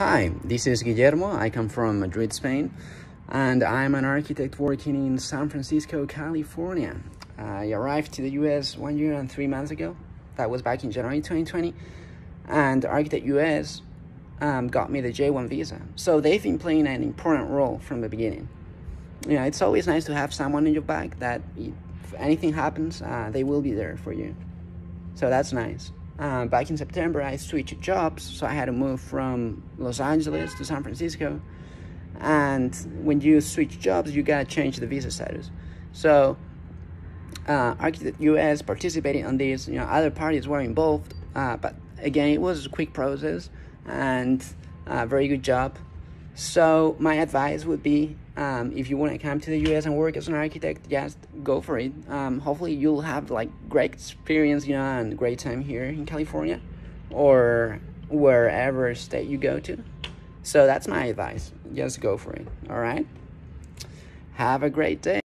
Hi, this is Guillermo. I come from Madrid, Spain, and I'm an architect working in San Francisco, California. I arrived to the US one year and three months ago. That was back in January 2020. And Architect US um, got me the J1 visa. So they've been playing an important role from the beginning. You know, it's always nice to have someone in your back that if anything happens, uh, they will be there for you. So that's nice. Uh, back in September, I switched jobs, so I had to move from Los Angeles to San Francisco. And when you switch jobs, you gotta change the visa status. So, uh, Architect US participating on this. You know, other parties were involved, uh, but again, it was a quick process and a very good job. So my advice would be, um, if you want to come to the U.S. and work as an architect, just go for it. Um, hopefully, you'll have like great experience, you know, and great time here in California, or wherever state you go to. So that's my advice. Just go for it. All right. Have a great day.